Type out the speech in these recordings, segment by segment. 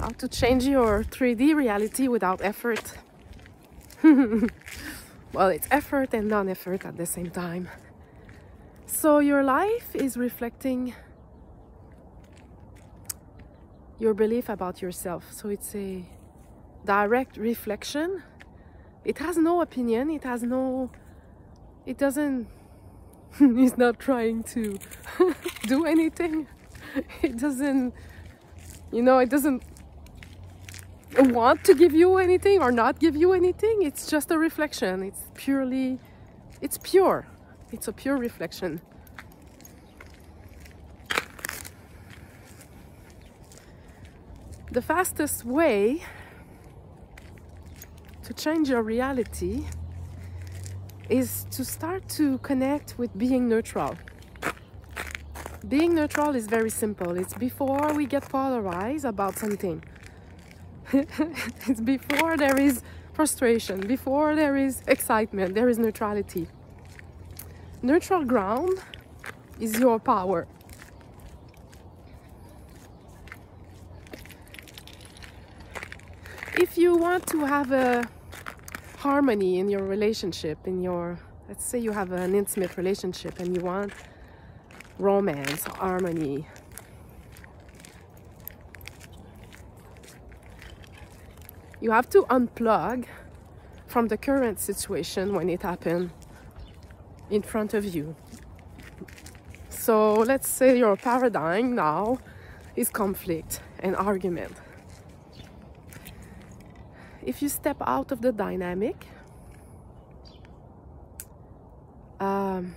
how to change your 3D reality without effort. well, it's effort and non-effort at the same time. So your life is reflecting your belief about yourself. So it's a direct reflection. It has no opinion, it has no, it doesn't, it's not trying to do anything. It doesn't, you know, it doesn't want to give you anything or not give you anything. It's just a reflection. It's purely, it's pure. It's a pure reflection. The fastest way to change your reality is to start to connect with being neutral. Being neutral is very simple. It's before we get polarized about something. it's before there is frustration, before there is excitement, there is neutrality. Neutral ground is your power. If you want to have a harmony in your relationship, in your, let's say you have an intimate relationship and you want romance, harmony, you have to unplug from the current situation when it happened in front of you. So let's say your paradigm now is conflict and argument. If you step out of the dynamic, um,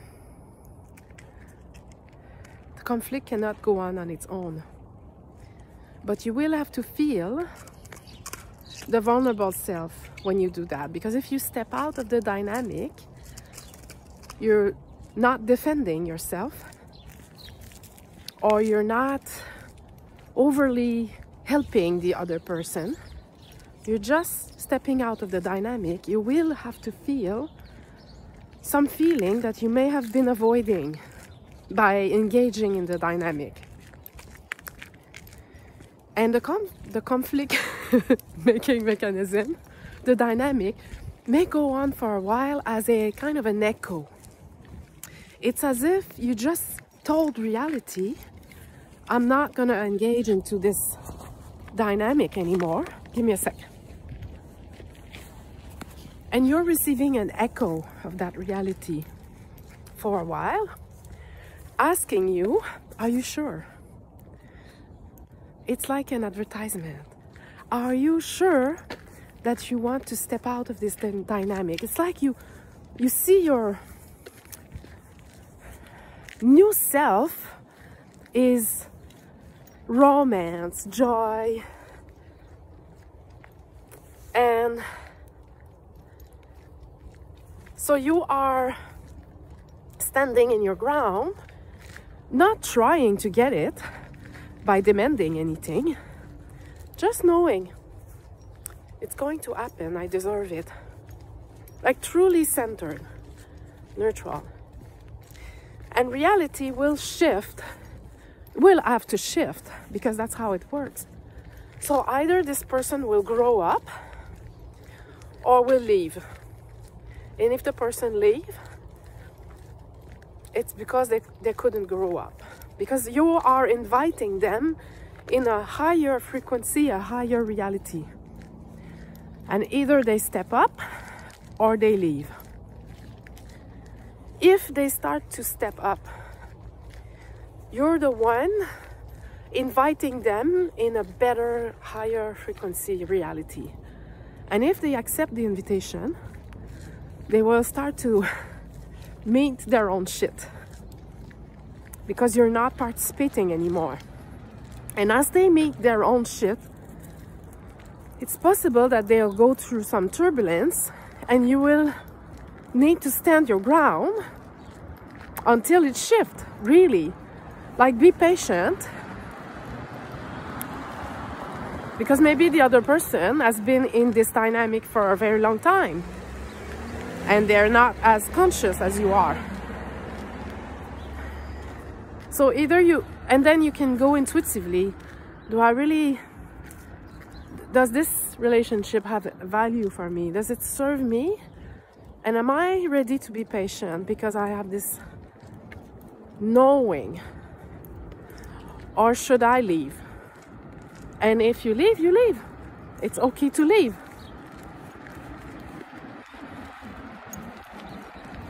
the conflict cannot go on on its own. But you will have to feel the vulnerable self when you do that. Because if you step out of the dynamic, you're not defending yourself or you're not overly helping the other person. You're just stepping out of the dynamic. You will have to feel some feeling that you may have been avoiding by engaging in the dynamic. And the, com the conflict making mechanism, the dynamic, may go on for a while as a kind of an echo. It's as if you just told reality, I'm not going to engage into this dynamic anymore. Give me a sec. And you're receiving an echo of that reality for a while, asking you, Are you sure? It's like an advertisement. Are you sure that you want to step out of this dynamic? It's like you you see your new self is romance, joy, and so you are standing in your ground, not trying to get it, by demanding anything, just knowing it's going to happen, I deserve it. Like truly centered, neutral. And reality will shift, will have to shift because that's how it works. So either this person will grow up or will leave. And if the person leave, it's because they, they couldn't grow up because you are inviting them in a higher frequency, a higher reality. And either they step up or they leave. If they start to step up, you're the one inviting them in a better, higher frequency reality. And if they accept the invitation, they will start to meet their own shit because you're not participating anymore. And as they make their own shit, it's possible that they'll go through some turbulence and you will need to stand your ground until it shifts, really. Like be patient because maybe the other person has been in this dynamic for a very long time and they're not as conscious as you are. So either you, and then you can go intuitively, do I really does this relationship have value for me? Does it serve me? And am I ready to be patient because I have this knowing? Or should I leave? And if you leave, you leave. It's okay to leave.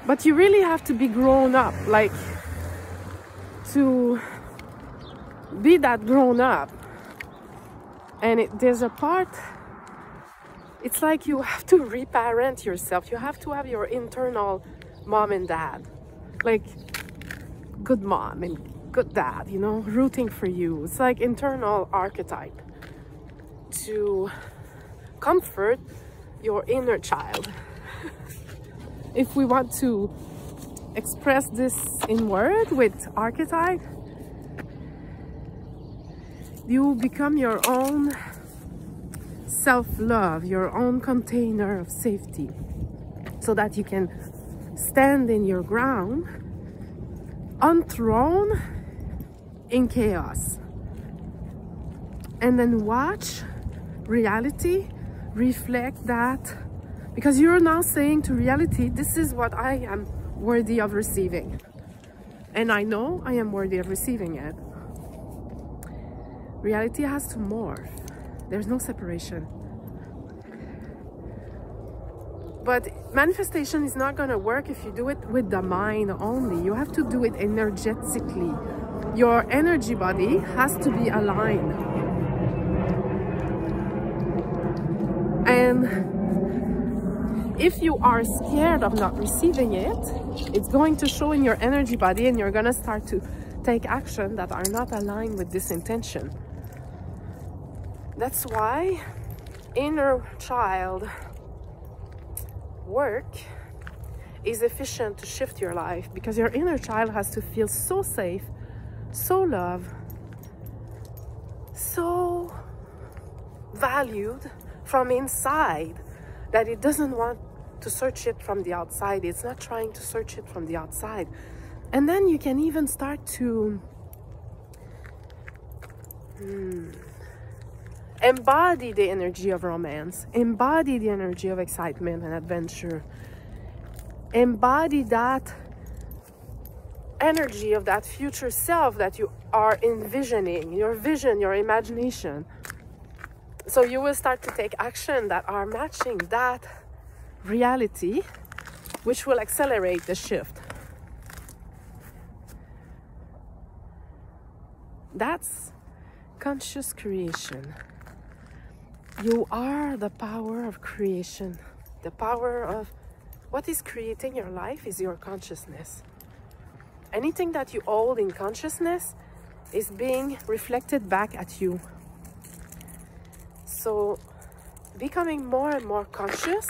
But you really have to be grown up, like to be that grown up. And it, there's a part, it's like you have to reparent yourself. You have to have your internal mom and dad. Like good mom and good dad, you know, rooting for you. It's like internal archetype to comfort your inner child. if we want to express this in word with archetype, you become your own self-love, your own container of safety so that you can stand in your ground unthrown in chaos. And then watch reality reflect that because you're now saying to reality this is what I am worthy of receiving. And I know I am worthy of receiving it reality has to morph. There's no separation. But manifestation is not going to work if you do it with the mind only. You have to do it energetically. Your energy body has to be aligned. And if you are scared of not receiving it it's going to show in your energy body and you're going to start to take action that are not aligned with this intention that's why inner child work is efficient to shift your life because your inner child has to feel so safe, so loved, so valued from inside that it doesn't want to search it from the outside. It's not trying to search it from the outside. And then you can even start to hmm, embody the energy of romance, embody the energy of excitement and adventure, embody that energy of that future self that you are envisioning, your vision, your imagination. So you will start to take action that are matching that reality, which will accelerate the shift. That's conscious creation. You are the power of creation. The power of what is creating your life is your consciousness. Anything that you hold in consciousness is being reflected back at you. So, becoming more and more conscious,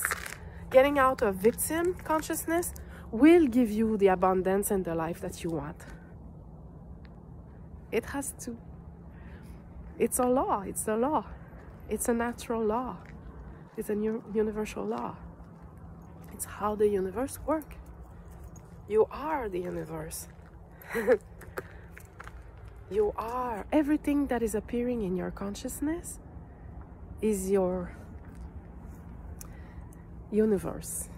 getting out of victim consciousness, will give you the abundance and the life that you want. It has to. It's a law, it's the law. It's a natural law. It's a universal law. It's how the universe works. You are the universe. you are. Everything that is appearing in your consciousness is your universe.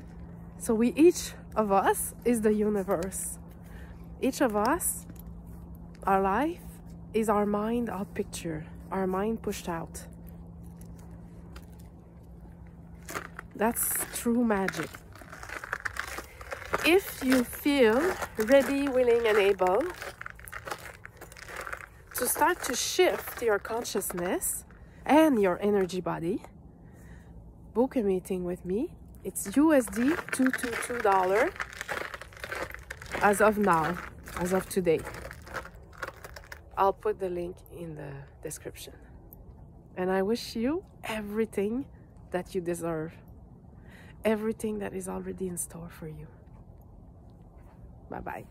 So we each of us is the universe. Each of us, our life is our mind out picture, our mind pushed out. That's true magic. If you feel ready, willing, and able to start to shift your consciousness and your energy body, book a meeting with me. It's USD $222 as of now, as of today. I'll put the link in the description. And I wish you everything that you deserve everything that is already in store for you. Bye bye.